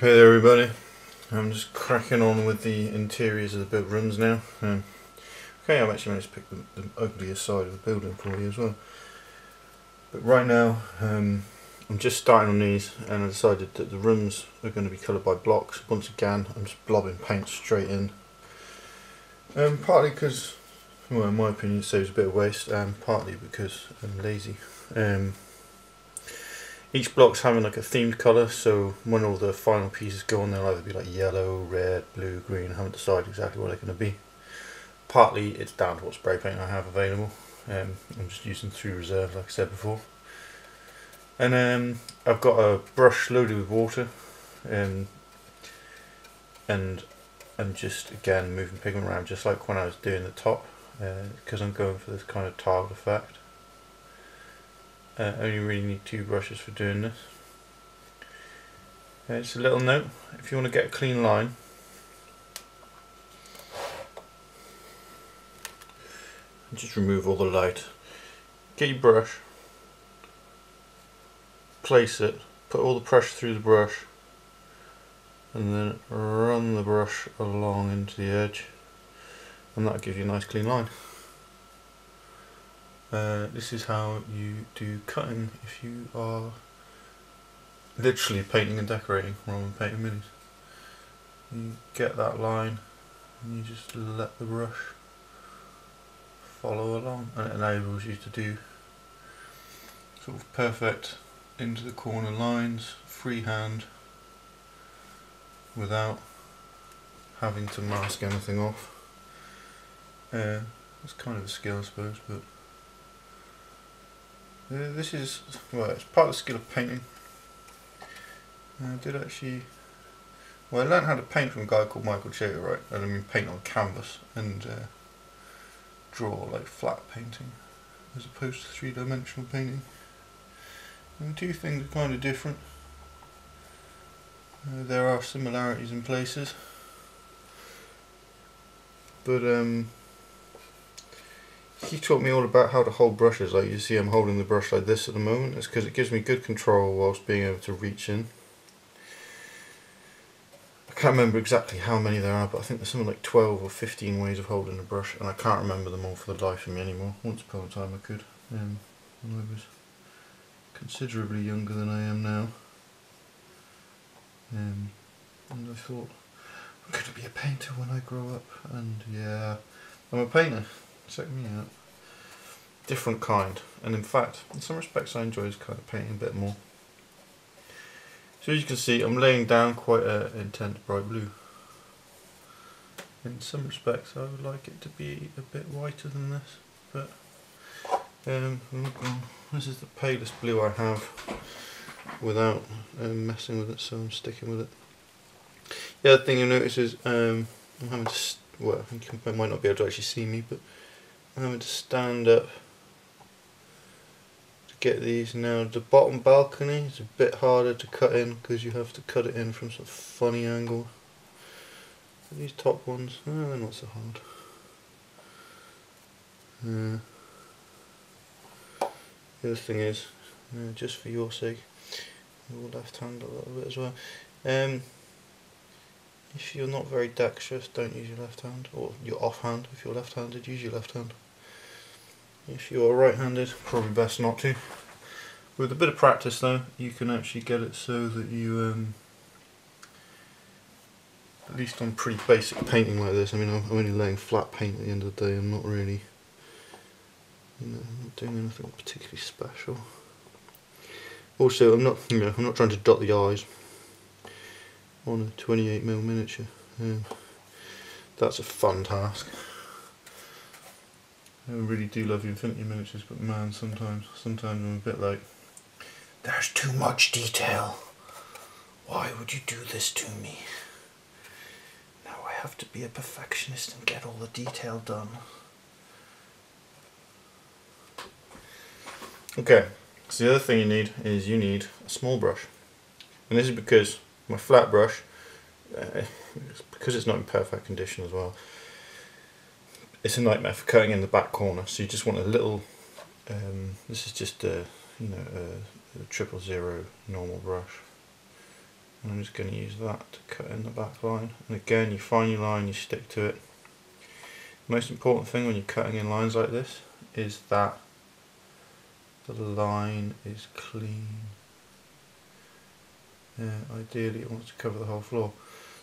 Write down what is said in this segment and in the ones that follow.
Hey there everybody, I'm just cracking on with the interiors of the built rooms now. Um, okay, I've actually managed to pick the, the ugliest side of the building for you as well. But right now, um, I'm just starting on these and I decided that the rooms are going to be coloured by blocks. Once again, I'm just blobbing paint straight in. Um, partly because, well in my opinion it saves a bit of waste and partly because I'm lazy. Each block's having like a themed colour, so when all the final pieces go on, they'll either be like yellow, red, blue, green. I haven't decided exactly what they're going to be. Partly it's down to what spray paint I have available. Um, I'm just using through reserve, like I said before. And um, I've got a brush loaded with water, um, and I'm just again moving pigment around, just like when I was doing the top, because uh, I'm going for this kind of tiled effect. Uh, only really need two brushes for doing this. Uh, it's a little note, if you want to get a clean line, just remove all the light. Get your brush, place it, put all the pressure through the brush, and then run the brush along into the edge, and that'll give you a nice clean line. Uh, this is how you do cutting if you are literally painting and decorating rather than painting minis. You get that line and you just let the brush follow along and it enables you to do sort of perfect into the corner lines freehand without having to mask anything off. Uh, it's kind of a skill I suppose but this is, well, it's part of the skill of painting. Uh, I did actually, well, I learned how to paint from a guy called Michael Chater, right? I mean paint on canvas and uh, draw like flat painting as opposed to three-dimensional painting. And the two things are kind of different. Uh, there are similarities in places. But um, he taught me all about how to hold brushes. Like you see I'm holding the brush like this at the moment. It's because it gives me good control whilst being able to reach in. I can't remember exactly how many there are, but I think there's something like 12 or 15 ways of holding a brush, and I can't remember them all for the life of me anymore. Once upon a time I could, um, when I was considerably younger than I am now. Um, and I thought, I'm going to be a painter when I grow up, and yeah, I'm a painter. Check me out. Different kind, and in fact, in some respects I enjoy this kind of painting a bit more. So as you can see, I'm laying down quite an intense bright blue. In some respects I would like it to be a bit whiter than this, but um, this is the palest blue I have without um, messing with it, so I'm sticking with it. The other thing you'll notice is um, I'm having to, well, you might not be able to actually see me, but I'm having to stand up to get these now. The bottom balcony is a bit harder to cut in because you have to cut it in from some funny angle. These top ones, oh, they're not so hard. Uh, the other thing is, uh, just for your sake, your left hand a little bit as well. Um, if you're not very dexterous, don't use your left hand, or your offhand if you're left-handed, use your left hand. If you're right-handed, probably best not to. With a bit of practice though, you can actually get it so that you, um, at least on pretty basic painting like this, I mean I'm only laying flat paint at the end of the day, I'm not really, you know, I'm not doing anything particularly special. Also, I'm not, you know, I'm not trying to dot the eyes on a 28mm miniature. Um, that's a fun task. I really do love Infinity miniatures, but man, sometimes, sometimes I'm a bit like, there's too much detail. Why would you do this to me? Now I have to be a perfectionist and get all the detail done. Okay, so the other thing you need is you need a small brush. And this is because my flat brush, uh, because it's not in perfect condition as well, it's a nightmare for cutting in the back corner. So you just want a little, um, this is just a, you know, a, a triple zero normal brush. And I'm just going to use that to cut in the back line. And again, you find your line, you stick to it. The most important thing when you're cutting in lines like this is that the line is clean. Ideally it wants to cover the whole floor.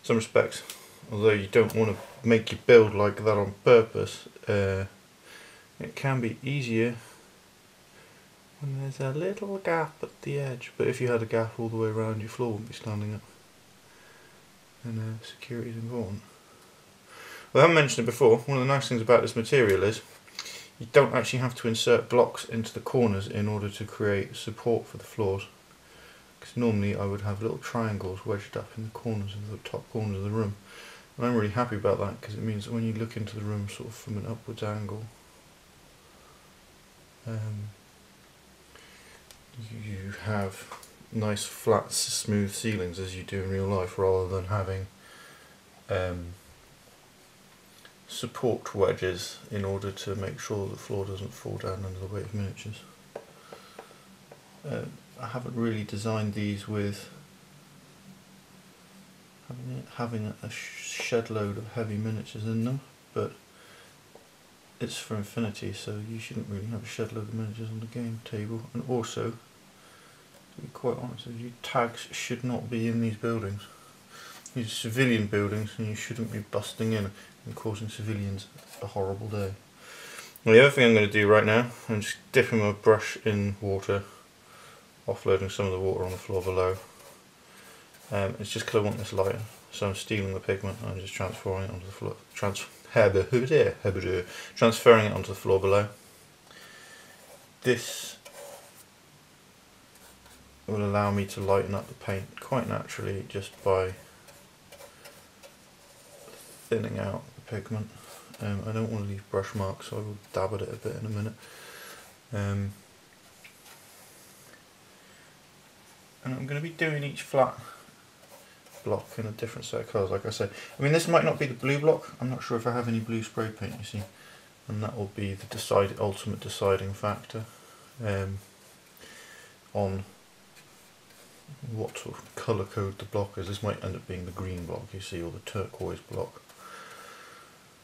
In some respects, although you don't want to make your build like that on purpose, uh, it can be easier when there's a little gap at the edge. But if you had a gap all the way around, your floor wouldn't be standing up. And uh, security is important. Well, I haven't mentioned it before. One of the nice things about this material is you don't actually have to insert blocks into the corners in order to create support for the floors. Because normally I would have little triangles wedged up in the corners of the top corners of the room. And I'm really happy about that because it means that when you look into the room sort of from an upwards angle, um, you have nice flat smooth ceilings as you do in real life rather than having um, support wedges in order to make sure the floor doesn't fall down under the weight of miniatures. Uh, I haven't really designed these with having, having a shed load of heavy miniatures in them, but it's for Infinity, so you shouldn't really have a shed load of miniatures on the game table. And also, to be quite honest you, tags should not be in these buildings. These are civilian buildings, and you shouldn't be busting in and causing civilians a horrible day. Well, the other thing I'm going to do right now, I'm just dipping my brush in water, offloading some of the water on the floor below. Um, it's just because I want this lighter, so I'm stealing the pigment and I'm just transferring it onto the floor. Trans transferring it onto the floor below. This will allow me to lighten up the paint quite naturally just by thinning out the pigment. Um, I don't want to leave brush marks so I will dab at it a bit in a minute. Um, and I'm going to be doing each flat block in a different set of colours like I said. I mean this might not be the blue block, I'm not sure if I have any blue spray paint you see and that will be the decide, ultimate deciding factor um, on what sort of colour code the block is. This might end up being the green block you see or the turquoise block.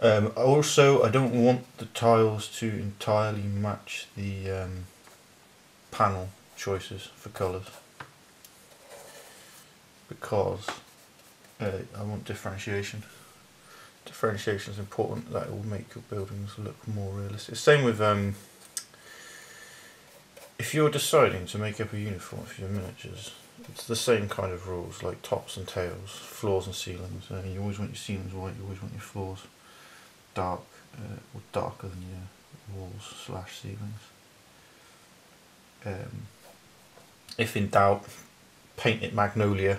Um, also, I don't want the tiles to entirely match the um, panel choices for colours because uh, I want differentiation. Differentiation is important, that will make your buildings look more realistic. Same with um, if you're deciding to make up a uniform for your miniatures, it's the same kind of rules like tops and tails, floors and ceilings. Uh, you always want your ceilings white, you always want your floors dark uh, or darker than your walls slash ceilings. Um, if in doubt, paint it magnolia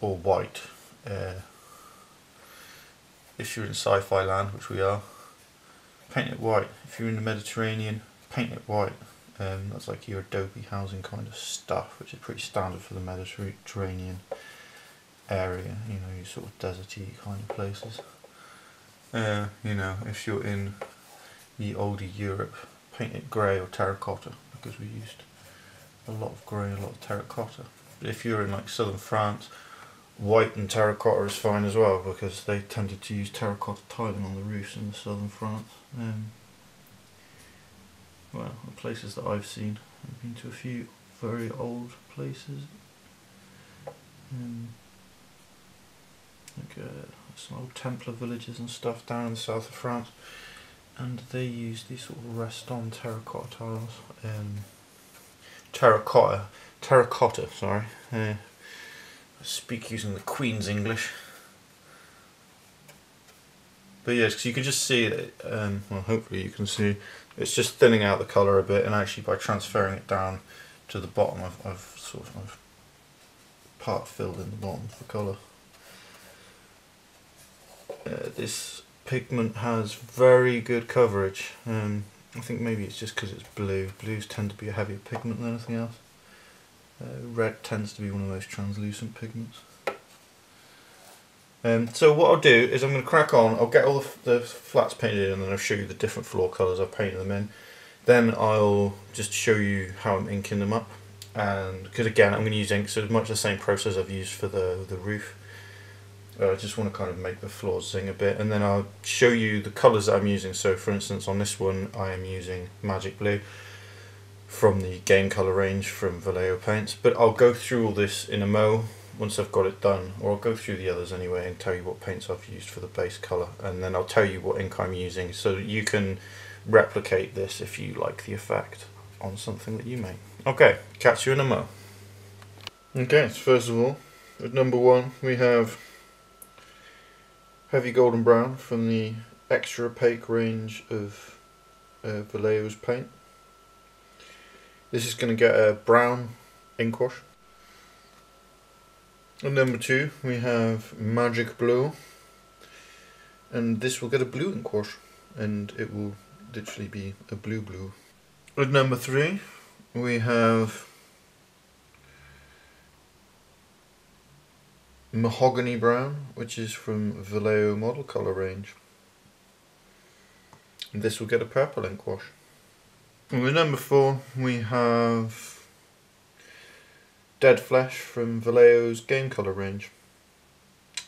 or white. Uh, if you're in sci-fi land, which we are, paint it white. If you're in the Mediterranean, paint it white. Um, that's like your adobe housing kind of stuff, which is pretty standard for the Mediterranean area, you know, your sort of deserty kind of places. Uh, you know, if you're in the older Europe, paint it grey or terracotta because we used a lot of grey, a lot of terracotta. But if you're in like southern France, white and terracotta is fine as well because they tended to use terracotta tiling on the roofs in the southern France. Um, well, the places that I've seen, I've been to a few very old places. Um, like uh, some old Templar villages and stuff down in the south of France, and they use these sort of rest-on terracotta tiles. Um, terracotta, terracotta. Sorry, uh, Speak using the Queen's English. But yes, because you can just see that. Um, well, hopefully you can see it's just thinning out the colour a bit, and actually by transferring it down to the bottom, I've, I've sort of I've part filled in the bottom for colour. Uh, this pigment has very good coverage. Um, I think maybe it's just because it's blue. Blues tend to be a heavier pigment than anything else. Uh, red tends to be one of those translucent pigments. Um, so what I'll do is I'm going to crack on, I'll get all the, the, flats painted in and then I'll show you the different floor colours I've painted them in. Then I'll just show you how I'm inking them up and because again I'm going to use ink so it's much the same process I've used for the, the roof. Uh, I just want to kind of make the floors zing a bit and then I'll show you the colours that I'm using. So for instance on this one I am using Magic Blue from the game colour range from Vallejo Paints but I'll go through all this in a mo once I've got it done or I'll go through the others anyway and tell you what paints I've used for the base colour and then I'll tell you what ink I'm using so that you can replicate this if you like the effect on something that you make. Okay, catch you in a mo. Okay, so first of all, at number one we have Heavy Golden Brown from the Extra Opaque range of uh, Vallejo's paint. This is going to get a brown ink wash. At number two we have Magic Blue and this will get a blue ink wash and it will literally be a blue blue. At number three we have Mahogany Brown which is from Vallejo model colour range. And this will get a purple ink wash. And with number four we have Dead Flesh from Vallejo's Game Colour range.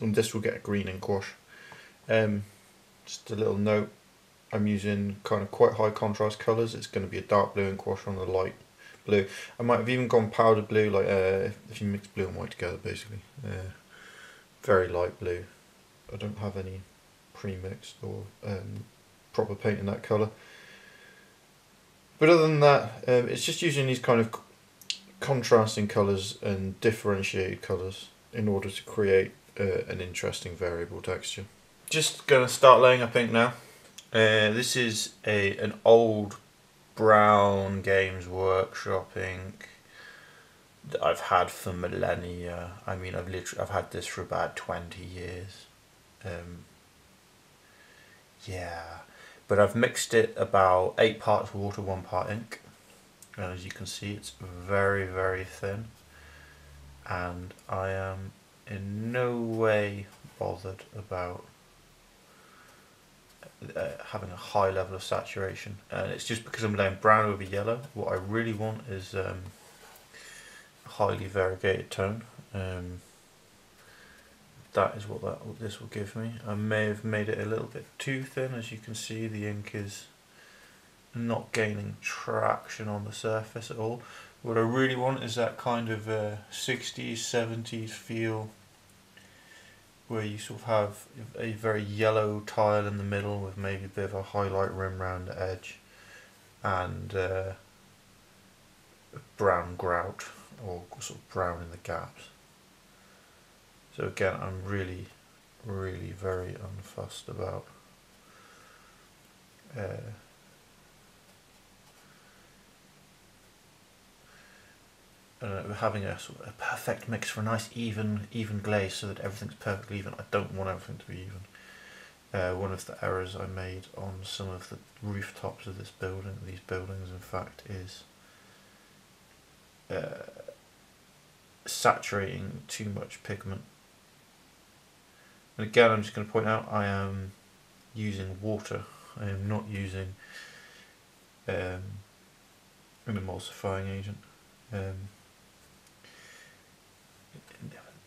And this will get a green ink wash. Um, just a little note, I'm using kind of quite high contrast colours. It's going to be a dark blue ink wash on the light blue. I might have even gone powder blue, like uh, if you mix blue and white together basically. Uh, very light blue. I don't have any pre-mixed or um, proper paint in that colour. But other than that, um, it's just using these kind of contrasting colours and differentiated colours in order to create uh, an interesting variable texture. Just going to start laying up ink now. Uh, this is a an old Brown Games Workshop ink that I've had for millennia. I mean, I've literally I've had this for about twenty years. Um, yeah, but I've mixed it about eight parts water, one part ink. And as you can see it's very very thin. And I am in no way bothered about uh, having a high level of saturation. And it's just because I'm laying brown over yellow. What I really want is um, a highly variegated tone. Um, that is what that this will give me I may have made it a little bit too thin as you can see the ink is not gaining traction on the surface at all. What I really want is that kind of uh, 60s, 70s feel where you sort of have a very yellow tile in the middle with maybe a bit of a highlight rim around the edge and uh, brown grout or sort of brown in the gaps. So again, I'm really, really very unfussed about uh, uh, having a a perfect mix for a nice even even glaze so that everything's perfectly even. I don't want everything to be even. Uh, one of the errors I made on some of the rooftops of this building, these buildings in fact, is uh, saturating too much pigment. And again, I'm just going to point out I am using water. I am not using um, an emulsifying agent. Um,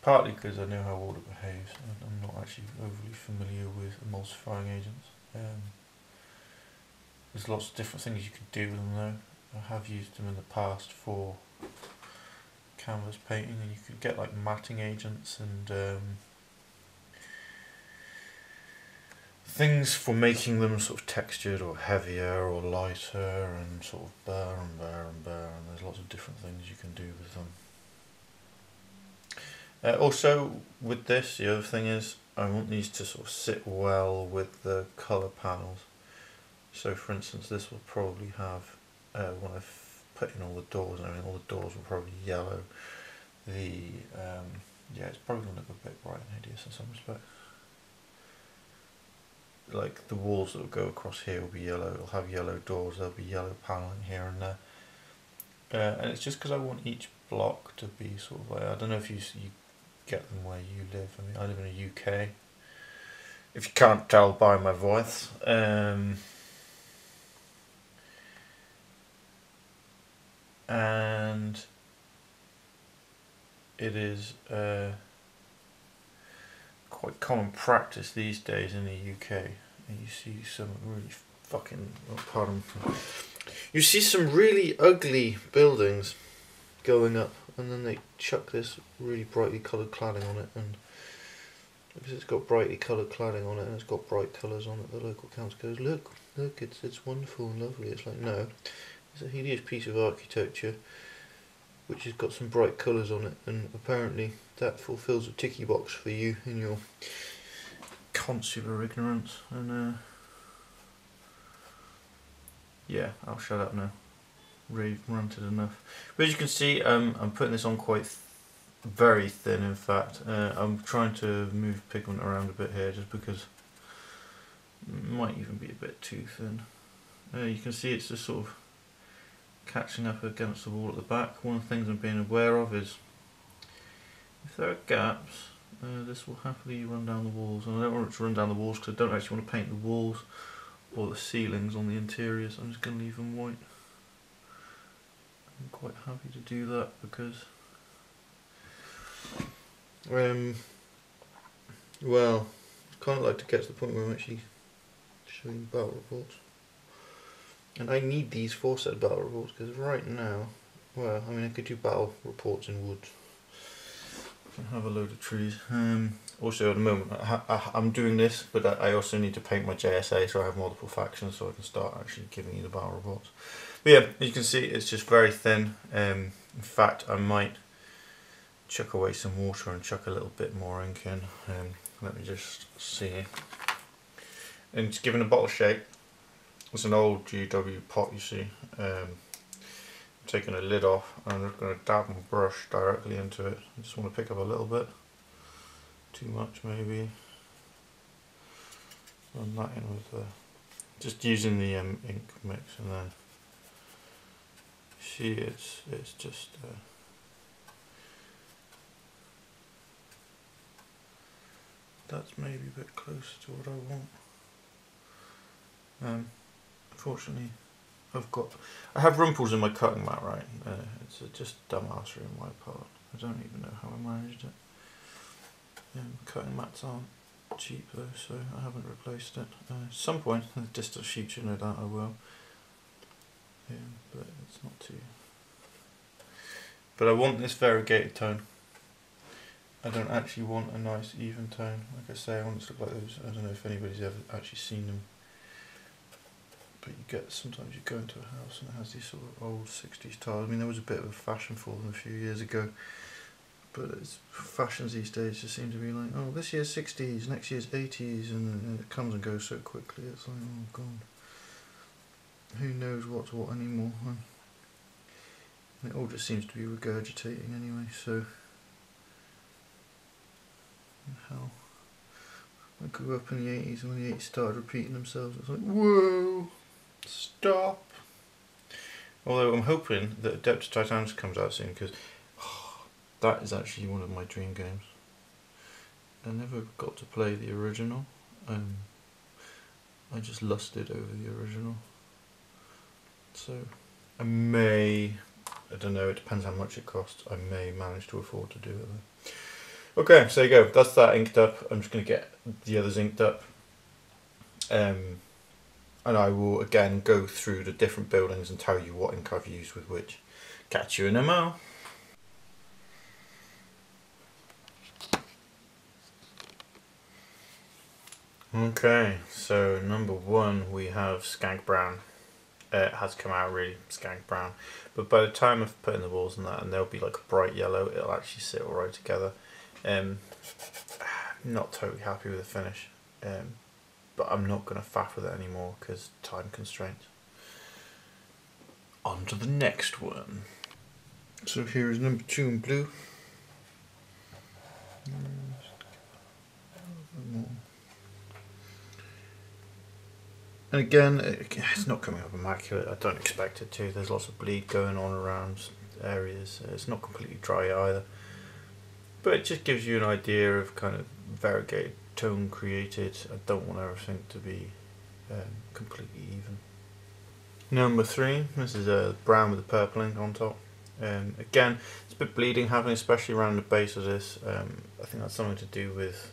partly because I know how water behaves. I'm not actually overly familiar with emulsifying agents. Um, there's lots of different things you can do with them though. I have used them in the past for canvas painting and you could get like matting agents and um, things for making them sort of textured or heavier or lighter and sort of burr and burr and burr and there's lots of different things you can do with them. Uh, also, with this, the other thing is I want these to sort of sit well with the colour panels. So, for instance, this will probably have, uh, when I've put in all the doors I mean, all the doors will probably yellow. The, um, yeah, it's probably going to look a bit bright and hideous in some respects. Like the walls that will go across here will be yellow, it'll have yellow doors, there'll be yellow panelling here and there. Uh, and it's just because I want each block to be sort of like, I don't know if you, you get them where you live. I mean, I live in the UK. If you can't tell by my voice, um, and it is uh, quite common practice these days in the UK. You see some really fucking, oh, pardon, you see some really ugly buildings going up and then they chuck this really brightly coloured cladding on it and because it's got brightly coloured cladding on it and it's got bright colours on it the local council goes look look it's it's wonderful and lovely. It's like no it's a hideous piece of architecture which has got some bright colours on it and apparently that fulfills a ticky box for you in your consular ignorance and uh, yeah I'll shut up now. Really ranted enough. But as you can see um, I'm putting this on quite th very thin in fact. Uh, I'm trying to move pigment around a bit here just because it might even be a bit too thin. Uh, you can see it's just sort of catching up against the wall at the back. One of the things I'm being aware of is if there are gaps, uh, this will happily run down the walls. And I don't want it to run down the walls because I don't actually want to paint the walls or the ceilings on the interiors. I'm just going to leave them white. I'm quite happy to do that because um, well, I kind of like to get to the point where I'm actually showing battle reports. And I need these four set battle reports because right now, well, I mean I could do battle reports in wood. I have a load of trees. Um, also at the moment I am doing this but I, I also need to paint my JSA so I have multiple factions so I can start actually giving you the battle reports. But yeah, you can see it's just very thin. Um, in fact I might chuck away some water and chuck a little bit more ink in. Um, let me just see. And it's given a bottle shape it's an old GW pot you see. Um, I'm taking a lid off and I'm just going to dab my brush directly into it. I just want to pick up a little bit. Too much maybe. Run that in with the, just using the um, ink mix and then see it's, it's just uh, that's maybe a bit closer to what I want. Um, Unfortunately, I've got, I have rumples in my cutting mat, right? Uh, it's just dumbassery on my part. I don't even know how I managed it. Um, cutting mats aren't cheap though, so I haven't replaced it. Uh, at some point in the distant future, no doubt I will. Yeah, but it's not too. But I want this variegated tone. I don't actually want a nice even tone. Like I say, I want it to look like those. I don't know if anybody's ever actually seen them but you get sometimes you go into a house and it has these sort of old 60s tiles. I mean, there was a bit of a fashion for them a few years ago, but it's, fashions these days just seem to be like, oh, this year's 60s, next year's 80s, and it comes and goes so quickly. It's like, oh god, who knows what's what anymore? And it all just seems to be regurgitating anyway. So, how? I grew up in the 80s and when the 80s started repeating themselves, it's like, whoa! Stop. Although I'm hoping that Adeptus Titanicus comes out soon because oh, that is actually one of my dream games. I never got to play the original. Um, I just lusted over the original. So I may, I don't know, it depends how much it costs. I may manage to afford to do it though. Okay, so there you go. That's that inked up. I'm just going to get the others inked up. Um, and I will again go through the different buildings and tell you what ink I've used with which. Catch you in a mo. Okay, so number one we have Skank Brown. It has come out really Skank Brown, but by the time of putting the walls and that, and they'll be like a bright yellow, it'll actually sit all right together. Um, not totally happy with the finish. Um, but I'm not going to faff with it anymore because time constraints. On to the next one. So here is number two in blue. And again, it's not coming up immaculate. I don't expect it to. There's lots of bleed going on around areas. It's not completely dry either. But it just gives you an idea of kind of variegated tone created. I don't want everything to be um, completely even. Number three, this is a brown with a purple ink on top. Um, again, it's a bit bleeding happening, especially around the base of this. Um, I think that's something to do with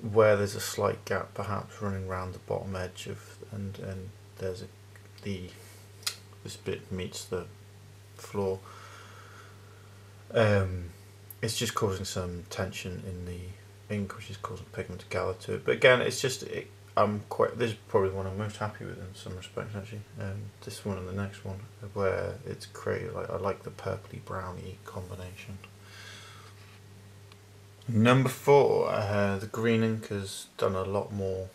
where there's a slight gap, perhaps running around the bottom edge of, and and there's a the this bit meets the floor. Um, it's just causing some tension in the ink, which is causing pigment to gather to it. But again, it's just it, I'm quite. This is probably the one I'm most happy with in some respects, actually. Um, this one and the next one, where it's created like I like the purpley browny combination. Number four, uh, the green ink has done a lot more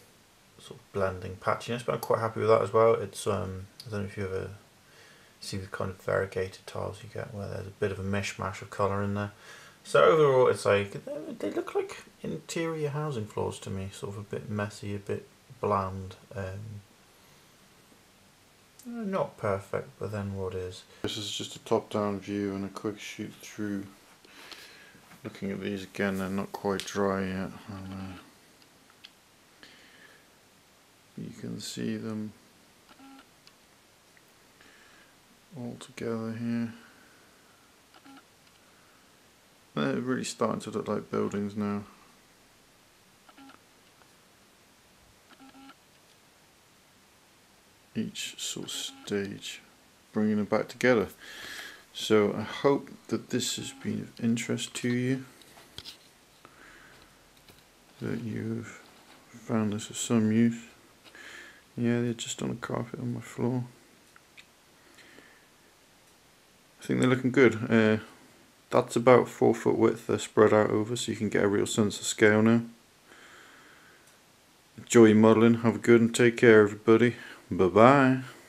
sort of blending patchiness, but I'm quite happy with that as well. It's um, I don't know if you ever see the kind of variegated tiles you get where there's a bit of a mishmash of colour in there. So overall, it's like they look like interior housing floors to me, sort of a bit messy, a bit bland. Um, not perfect, but then what is? This is just a top-down view and a quick shoot through. Looking at these again, they're not quite dry yet. And, uh, you can see them all together here. They're really starting to look like buildings now. Each sort of stage, bringing them back together. So I hope that this has been of interest to you. That you've found this of some use. Yeah, they're just on a carpet on my floor. I think they're looking good. Uh, that's about 4 foot width they're spread out over so you can get a real sense of scale now. Enjoy modelling, have a good and take care everybody. Bye bye.